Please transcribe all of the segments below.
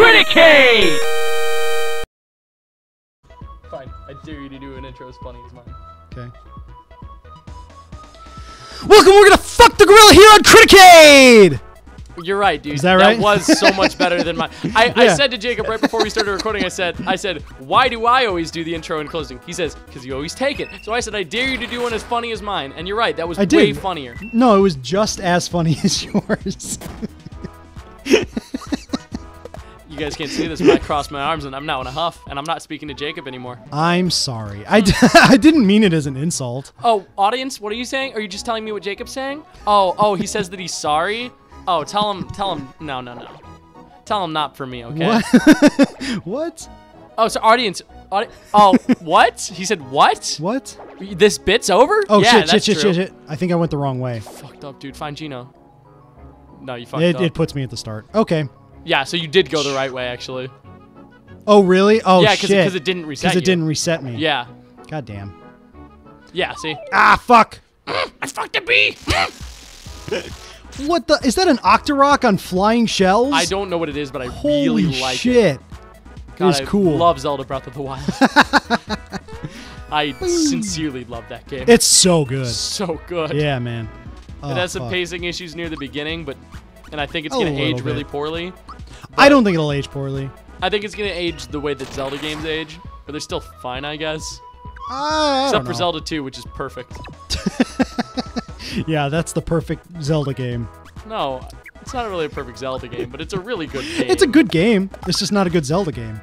Criticade! Fine. I dare you to do an intro as funny as mine. Okay. Welcome, we're gonna fuck the gorilla here on Criticade! You're right, dude. Is that right? was so much better than mine. I, I said to Jacob right before we started recording, I said, I said, why do I always do the intro and closing? He says, because you always take it. So I said, I dare you to do one as funny as mine. And you're right, that was I way did. funnier. No, it was just as funny as yours. Guys can't see this, but I crossed my arms and I'm now in a huff, and I'm not speaking to Jacob anymore. I'm sorry. I, d- I didn't mean it as an insult. Oh, audience, what are you saying? Are you just telling me what Jacob's saying? Oh, oh, he says that he's sorry. Oh, tell him, tell him, no, no, no. Tell him not for me, okay? What? what? Oh, so audience, audi- oh, what? He said what? What? This bit's over? Oh yeah, shit, shit, shit, shit, shit. I think I went the wrong way. Fucked up, dude. Find Geno. No, you fucked It, up. it puts me at the start. Okay. Yeah, so you did go the right way, actually. Oh really? Oh yeah, shit. because it didn't reset Because it you. didn't reset me. Yeah, God damn. yeah. See, Ah fuck. I fucked a bee. What the? Is that an Octorok on flying shells? I don't know what it is, but I Holy really like it. Holy shit. God, is I cool. Love Zelda Breath of the Wild. I sincerely love that game. It's so good. so good. Yeah, man. Oh, it has some fuck. pacing issues near the beginning, but and I think it's gonna age bit. really poorly. I don't think it'll age poorly. I think it's gonna age the way that Zelda games age, but they're still fine, I guess. I Except for. Zelda 2, which is perfect. Yeah, that's the perfect Zelda game. No, it's not really a perfect Zelda game, but it's a really good game. It's a good game. It's just not a good Zelda game.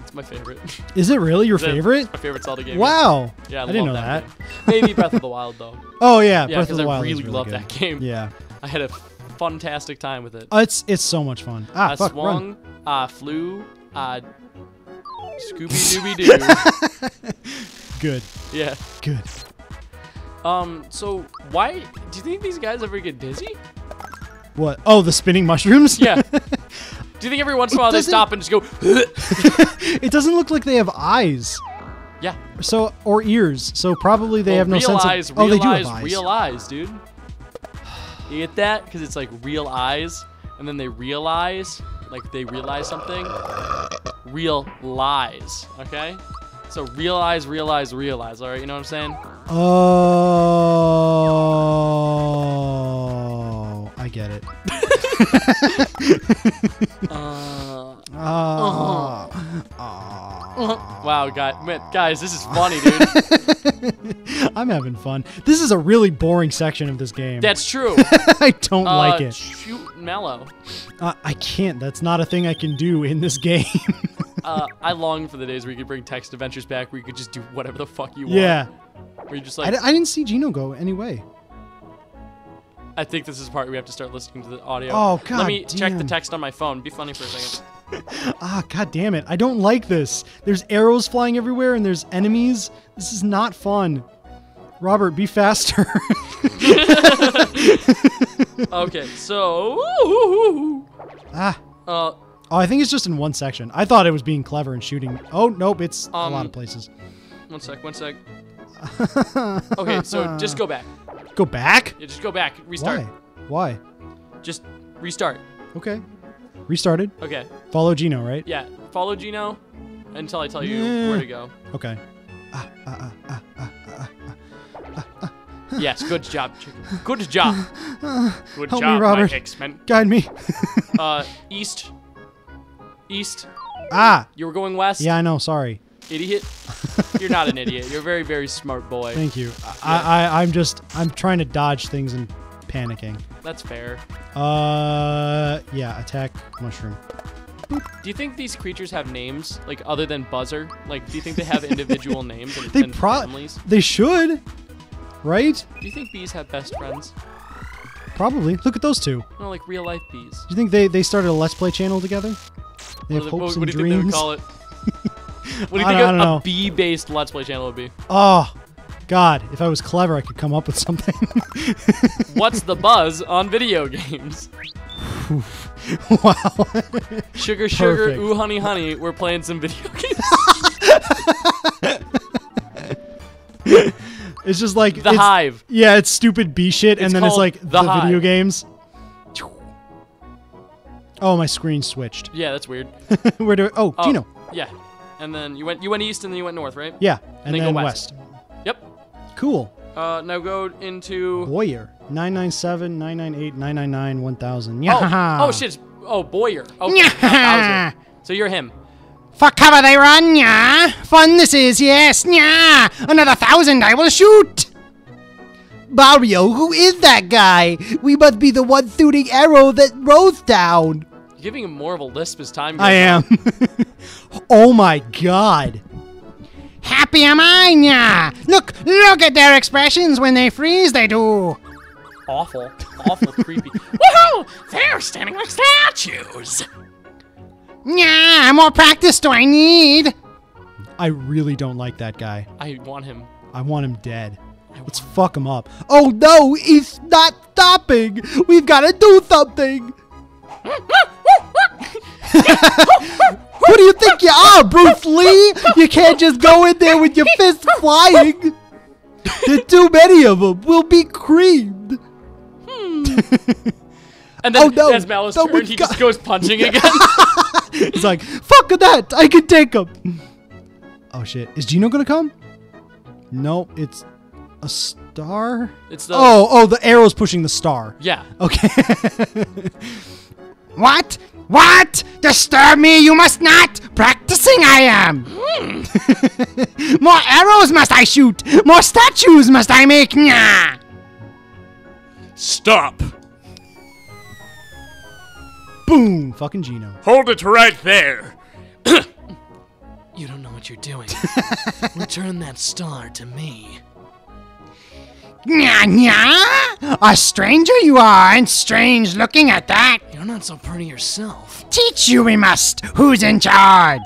It's my favorite. Is it really your favorite? My favorite Zelda game. Wow. Yeah, I, I didn't know that. game. Maybe Breath of the Wild though. Oh yeah, Yeah, Breath of the I Wild really, is really love that game. Yeah. I had a fantastic time with it. Uh, it's it's so much fun. Ah, I fuck, run. swung, uh, flew, uh, Scooby Dooby Doo. Good. yeah. Good. Um. So why do you think these guys ever get dizzy? What? Oh, the spinning mushrooms? Yeah. do you think every once in a while they stop and just go? it doesn't look like they have eyes. yeah. So or ears. So probably they Well, have no sense of Oh, they do have eyes. real eyes, dude. You get that? Because it's like real eyes, and then they realize, like they realize something. Real lies, okay? So realize, realize, realize. All right, you know what I'm saying? Oh, I get it. Uh, Oh. wow, guy, man, guys, this is funny, dude. I'm having fun. This is a really boring section of this game. That's true. I don't Uh, like it. Shoot mellow. Uh, I can't. That's not a thing I can do in this game. Uh, I long for the days where you could bring text adventures back, where you could just do whatever the fuck you want. yeah. Where you just like, d- I didn't see Geno go anyway. I think this is the part where we have to start listening to the audio. Oh, god. Let me check the text on my phone. Be funny for a second. Ah, god damn it. I don't like this. There's arrows flying everywhere and there's enemies. This is not fun. Robert, be faster. Okay, so. ah. Uh, Oh, I think it's just in one section. I thought it was being clever and shooting. Oh, nope, it's a Um, lot of places. one sec, one sec. Okay, so just go back. Go back? Yeah, just go back. Restart. Why? Why? Just restart. Okay. Restarted. Okay. Follow Geno, right? Yeah. Follow Geno until I tell you Yeah. where to go. Okay. Yes, good job, chicken. Good job. Good Help me, job, Robert. my X-Men. Guide me. Uh, east. East. ah. You were going west. Yeah, I know. Sorry. Idiot. You're not an idiot. You're a very, very smart boy. Thank you. I, I, I'm just, I'm trying to dodge things and panicking. That's fair. Uh, yeah, attack mushroom. Do you think these creatures have names, like other than Buzzer? Like, do you think they have individual names and, They and families? They should, right? Do you think bees have best friends? Probably. Look at those two. No, like real life bees. Do you think they, they started a Let's Play channel together? They What, have they- hopes what, what and do you think they would dreams. call it? what do you think don't- I don't a, know. a bee-based Let's Play channel would be? Oh, God! If I was clever, I could come up with something. What's the buzz on video games? wow. Sugar, sugar, Perfect. ooh, honey, honey. We're playing some video games. It's just like the Hive. Yeah, it's stupid B shit, It's and then it's like The the, video games. Oh, my screen switched. Yeah, that's weird. Where do? Oh, Oh, Geno. Yeah. And then you went you went east and then you went north, right? Yeah, and then then, go west. west. Yep. Cool. Uh, now go into. Bowyer. 997, 998, 999, 1000. Oh, Yeah. oh shit! Oh, Bowyer. Okay, So you're him. For cover they run, yeah. Fun this is, yes, yeah. Another thousand I will shoot. Mario, who is that guy? We must be the one shooting arrow that rose down. You're giving him more of a lisp as time goes I am. oh my god. Happy am I, yeah. Look, look at their expressions when they freeze, they do. Awful, awful, creepy. Woohoo! They're standing like statues. Yeah, more practice do I need? I really don't like that guy. I want him. I want him dead. I Let's want fuck him up. Oh no, he's not stopping. We've got to do something. Who do you think you are, Bruce Lee? You can't just go in there with your fists flying. There's too many of them. We'll be creamed. Hmm. And then Oh, no. as Mallow's No, turn, he just goes punching again. He's like, fuck that. I can take him. Oh shit. Is Geno gonna come? No, it's a star. it's the Oh, oh, the arrow's pushing the star. yeah. Okay. What? What? Disturb me, you must not. Practicing I am. more arrows must I shoot. More statues must I make, yeah. Stop! Boom. Fucking Geno. Hold it right there! You don't know what you're doing. Return that star to me. Nya, nya? A stranger you are, and strange looking at that. You're not so pretty yourself. Teach you we must. Who's in charge?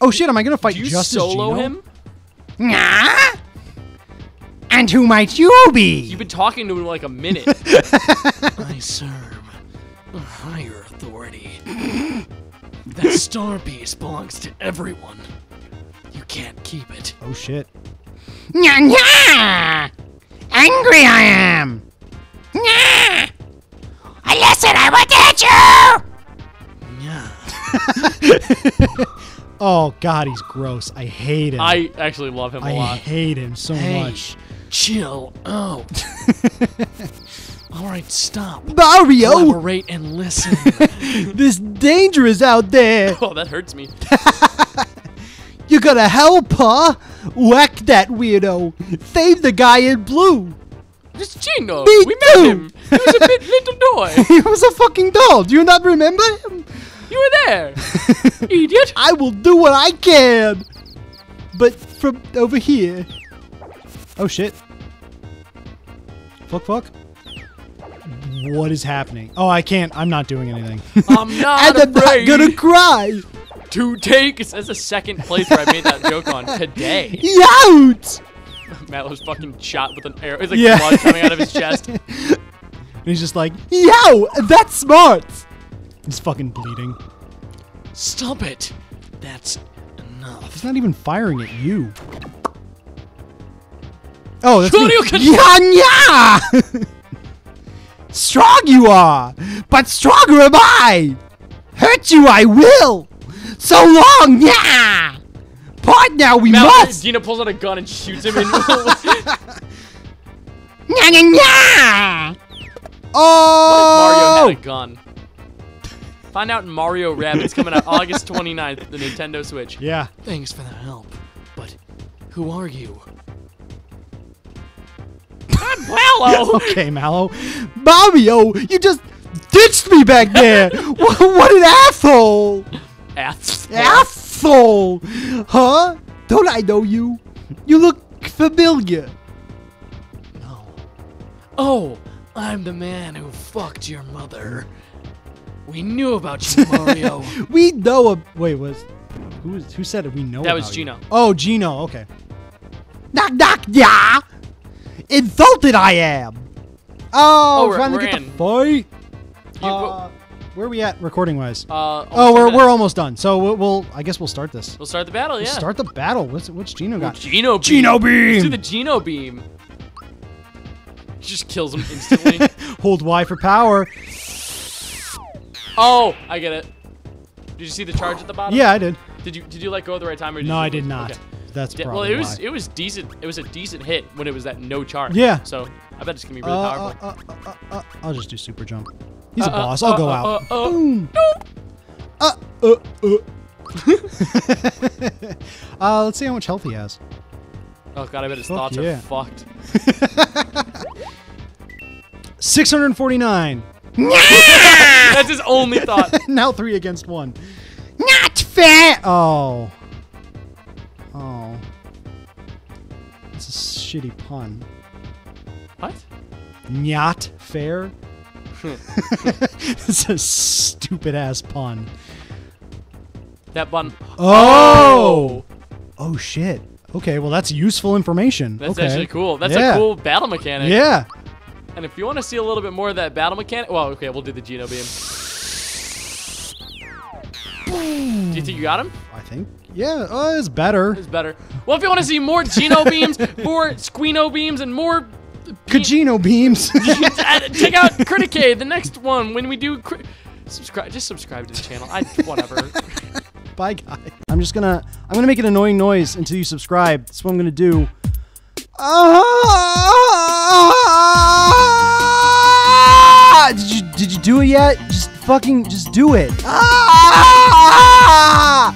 Oh shit, am I gonna fight Do you just as solo Geno? him? Nya? And who might you be? You've been talking to him like a minute. I serve a higher authority. that star piece belongs to everyone. You can't keep it. Oh shit. Nya, nya! Angry I am. Nya! A lesson I will teach you! Yeah. Oh god, he's gross. I hate him. I actually love him a I lot. hate him so Hey, much. chill out. All right, stop. Mario, Collaborate and listen. this danger is out there. oh, that hurts me. You gotta help, huh? Whack that weirdo. Save the guy in blue. It's Geno. Me we too. met him. He was a bit little boy. He was a fucking doll. Do you not remember him? You were there, idiot. I will do what I can. But from over here. Oh shit. Fuck fuck. What is happening? Oh, I can't. I'm not doing anything. I'm not and I'm not gonna cry. to take. It says the second playthrough I made that joke on today. Yout! Matt was fucking shot with an arrow. It's like Yeah. blood coming out of his chest. And he's just like, yo, that's smart. He's fucking bleeding. Stop it. That's enough. He's not even firing at you. Oh, that's me. Shoryuken! Yeah, yeah. Strong you are, but stronger am I. Hurt you I will. So long, yeah. Part now we Matt, must. Gina pulls out a gun and shoots him in. Nya, nya, nya! Mario Oh, had a oh. gun. Find out Mario Rabbids coming out August 29th, the Nintendo Switch. yeah. Thanks for the help, but who are you? I'm Mallow! Okay, Mallow. Mario, you just ditched me back there. what, what an asshole. Ass. Asshole! Huh? Don't I know you? You look familiar. No. Oh, I'm the man who fucked your mother. We knew about you, Mario. We know a wait was who who said it? We know That was about you? Geno. Oh, Geno. Okay. Knock knock yeah. Insulted I am. Oh, Oh, trying to get in. the fight. Uh, where are we at recording wise? uh, oh, we're, almost we're done. almost done. So we'll, we'll I guess we'll start this. We'll start the battle, yeah. Start the battle. What's what's Geno got? Geno beam. Geno beam. Let's do the Geno beam. Just kills him instantly. Hold Y for power. Oh, I get it. Did you see the charge at the bottom? Yeah, I did. Did you did you let go at the right time or did No, you I did not. Okay. That's Yeah, probably well, it was why. it was decent. It was a decent hit when it was at no charge. Yeah. So I bet it's gonna be really Uh, powerful. uh, uh, uh, uh, I'll just do super jump. He's a Uh, uh, boss. I'll uh, go uh, out. uh, uh, Boom. Uh, uh, uh. uh, let's see how much health he has. Oh god, I bet his Fuck thoughts yeah. are fucked. 649. That's his only thought. now three against one. Not fair. Oh. It's a shitty pun. What? Nyat fair. Hmm. it's a stupid ass pun. That button. Oh! oh. Oh shit. Okay, well that's useful information. That's okay. actually cool. That's Yeah. a cool battle mechanic. Yeah. And if you want to see a little bit more of that battle mechanic, well, okay, we'll do the Geno beam. Do you think you got him? I think. Yeah, uh, it's better. It's better. Well, if you want to see more Geno beams, more Squino beams, and more Kajino beams. Check out Criticade, the next one when we do. Cri- subscribe, just subscribe to the channel. I whatever. Bye, guys. I'm just gonna. I'm gonna make an annoying noise until you subscribe. That's what I'm gonna do. Ah! Did you Did you do it yet? Just fucking. Just do it. Ah!